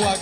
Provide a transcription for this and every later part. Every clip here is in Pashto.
Лак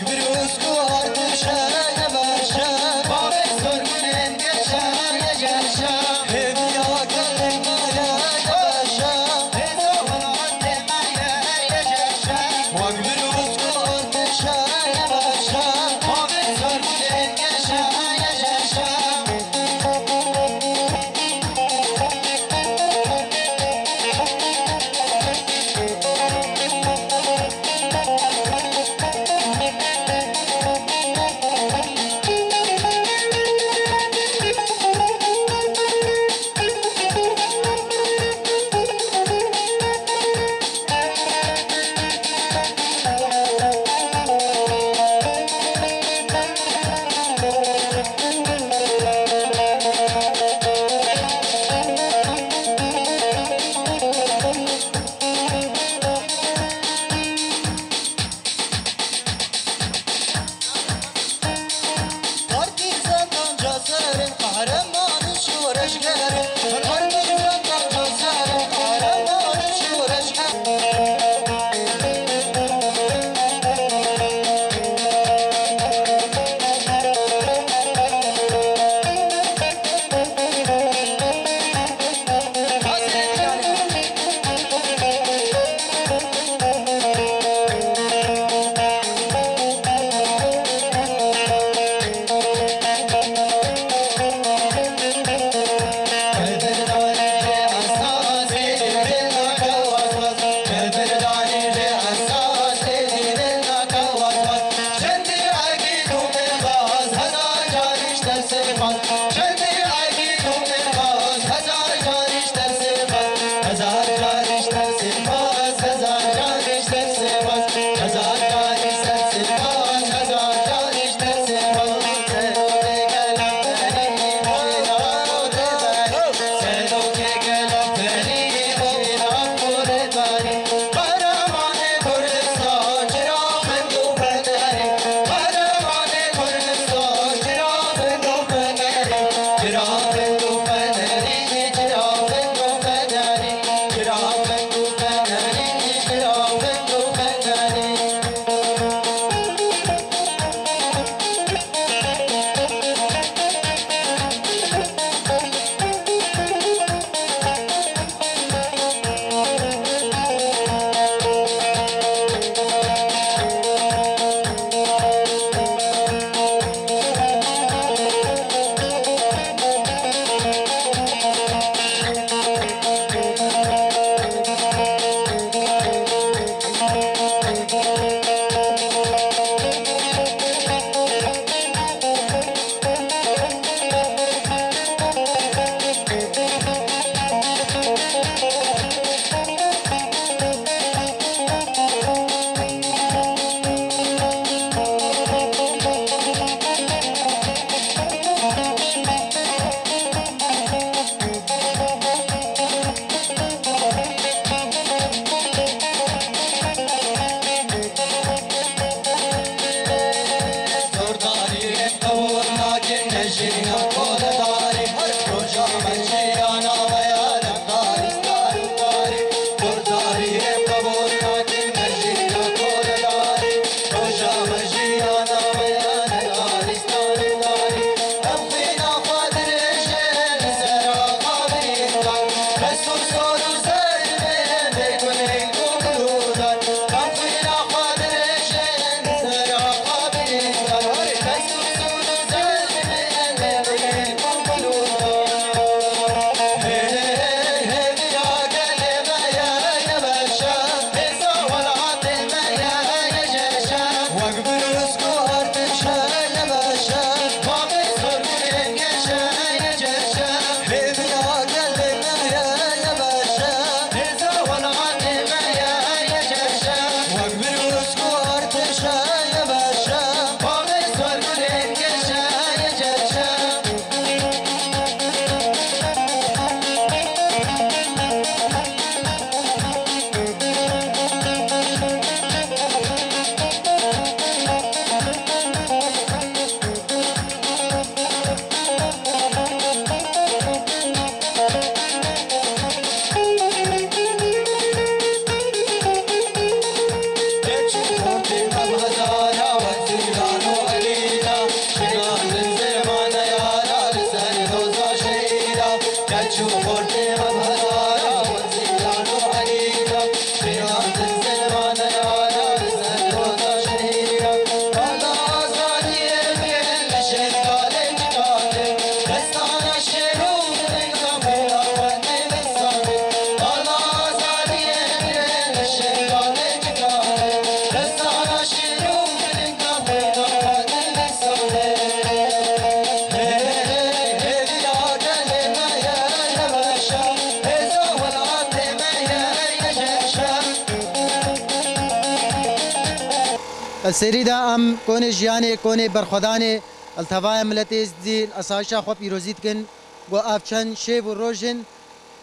سری دا ام کونه جیانه کونه برخدانه التوای ملت از دی اساسا خو پیروزیت کن گو اف چن شیب و روجن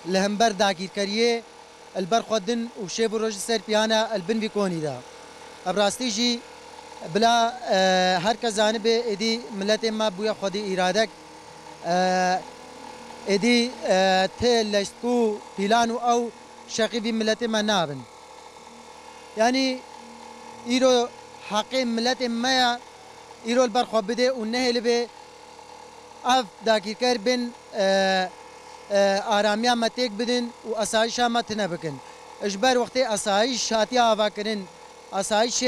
لهمبر داگیر کریه البر خودن و شیب و روج سر پیانا البن بی کونی دا ابراستی جی بلا اه، هر که جانب ادی ملت ما بویا خودی ارادک ادی اه، اه، تی لشتکو پیلانو او شقیبی ملت ما نابن یعنی ایرو حق ملت ما ایرول خواب بده و نهل به اف داکی داگیرکر بن اه، اه، آرامیا متیک بدن و اسایش هم مت نبکن اجبر وقت اسایش شاتی آوا کنن اسایش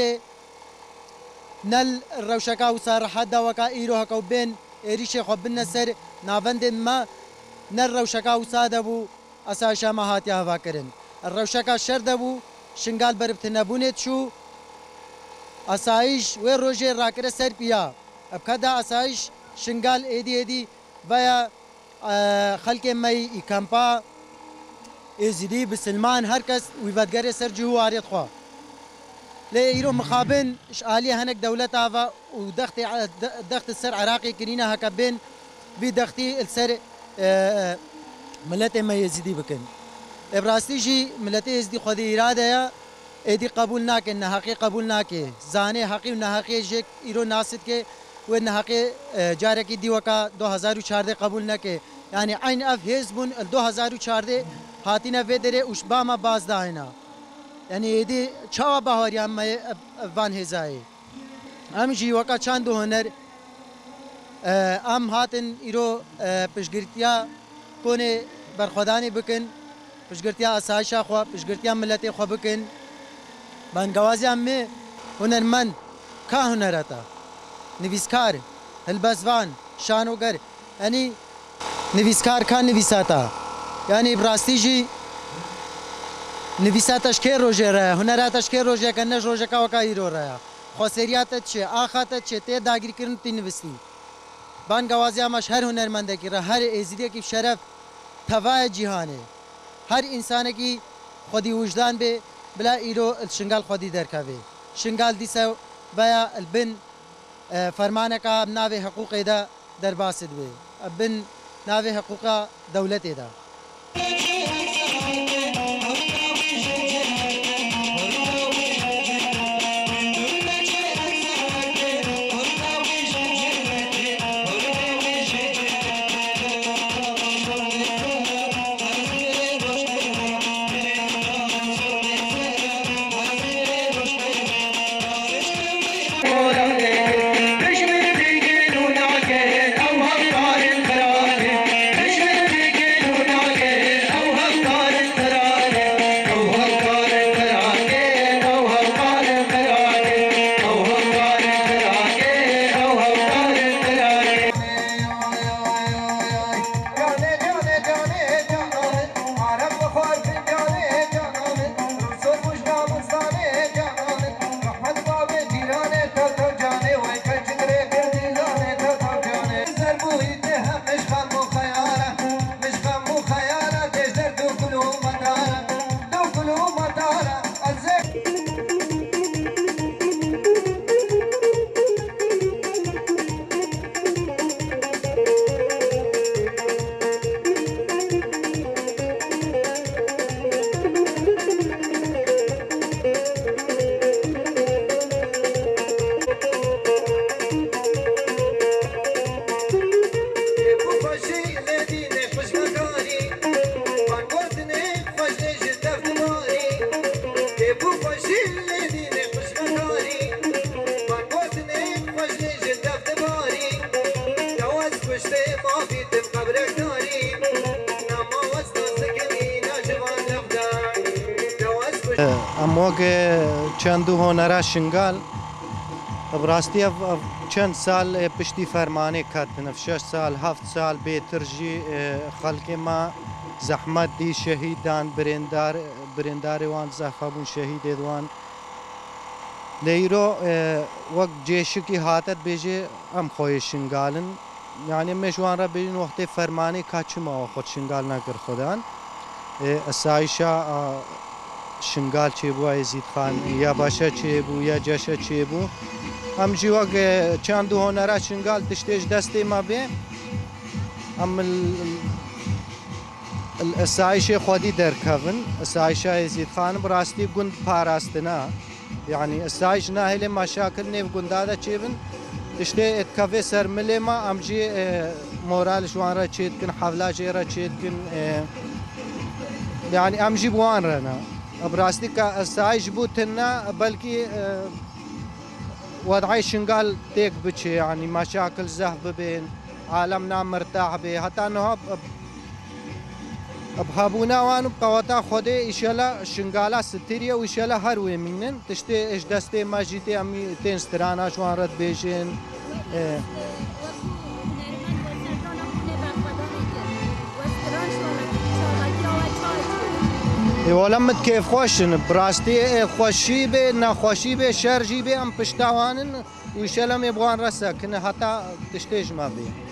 نل روشکا و سرحد دا وکا ایرو هکو بین ایریش خواب بن نسر ناوند ما نل روشکا و ساده بو اسایش هم هاتی آوا کنن روشکا شر دبو شنگال بربت نبونت شو ئەسایش وێ ڕۆژێ ڕاکرە سەر پیا ئەبکەدا اسایش شنگال ادی ادی ئێدی بەیە خەلکێ مەی ئیکەمپا ئێزیدی بسلمان وی بدگر سر سەر آریت خوا لی ایرو مخابن اش عالی هەنێک دولت آوا و دخت دخت سر عراقی کنین ها کبین بی دختی دەختی سەر ملەتێ مە یێزیدی بکەن ئێبراستیژی ملەتی خود اراده یا ایدی قبول نکه نه حقی قبول نکه زانه حقی و نه حقی یک ایرو ناسد که و نه حقی جاره کی دیو کا 2014 قبول نکه یعنی عین اف حزبون 2014 هاتینه و دره اوشباما بازداینا یعنی ایدی چاوا بهاری هم وان هزای ام جی وکا چند هنر ام هاتن ایرو پشگیرتیا کنه برخدانی بکن پشگرتیا اسایشا خو پشگرتیا ملت خو بکن Ben Gazi emmi hünermen ka hünerata. Niviskar, hilbezvan, şanogar. Yani niviskar ka nivisata. Yani brasti jî nivisataş kê rojê re ye, hunerataş kê rojeke ne rojeka weka îro re ye. Xweseriya te çi ye, axa te çi ye, tê dagirkirin tî nivîsî. Ben gawaziya maş her hunermendekî re, her êzîdiyekî şeref teva ye cîhanê. Her însanekî xwedî wijdan bê, بلا ئیرۆ شنگال خودی دەرکەوێ شنگال دیسە بەیە بن فەرمانەکە ناوێ حقوقێدا دەرباست بێ بن ناوێ حقوقا دەولەتێدا. اموگ چند هنره شنگال براستی چند سال پشتی فرمانه کاتن شش سال هفت سال بیترجی خلق ما زحمت دی شهیدان برندار برنداروان زخابون شهید ادوان لیرو وقت جیشکی حاتت بیجه ام خوی شنگالن یعنی مجوان را برین وقت فرمانی کاچم آوا خود شنگال نکر خودان اسایشا شنگال چی بو ایزید خان یا باشا چی بو یا جاشا چی بو هم جیوا چند هنرا شنگال تشتیش دستی ما به هم الاسایش خودی درکون اسایشا ایزید خان براستی گند پاراستنا یعنی اسایش ناهل مشاکل نیو گندادا چی بن اشته ات کافه سر ملی ما امجی مورال جوان را چید کن حولا جی را چید کن يعني امجي بوان رنا براستي كاسايج بوتنا بلكي وضعي شنقال تيك بتشي يعني مشاكل زهب بين عالمنا مرتاح به حتى انه Habûna wan qawata Xwedê îşela şingala sitiriye û îşela her wê mînin tiştê eş destê me jî tê em tên strana ji wan redbêjin. Êwala e, e min kêfxweşin rastî ê e xweşî bê nexweşî bê şer jî bê em piştawanin û îşelem ê bi wan resekin heta tiştê ji me bê.